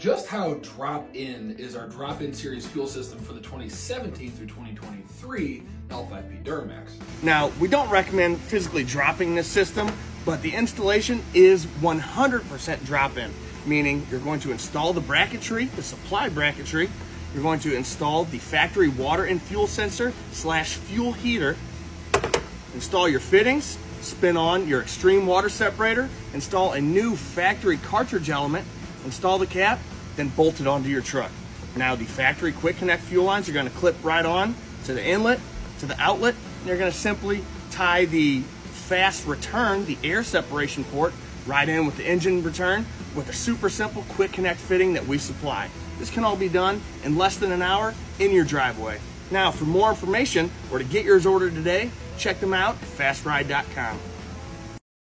Just how drop-in is our drop-in series fuel system for the 2017 through 2023 L5P Duramax? Now, we don't recommend physically dropping this system, but the installation is 100% drop-in, meaning you're going to install the bracketry, the supply bracketry, you're going to install the factory water and fuel sensor slash fuel heater, install your fittings, spin on your extreme water separator, install a new factory cartridge element, install the cap, then bolt it onto your truck. Now the factory quick connect fuel lines are going to clip right on to the inlet, to the outlet, and you're going to simply tie the FASS return, the air separation port, right in with the engine return with a super simple quick connect fitting that we supply. This can all be done in less than an hour in your driveway. Now, for more information or to get yours ordered today, check them out at fassride.com.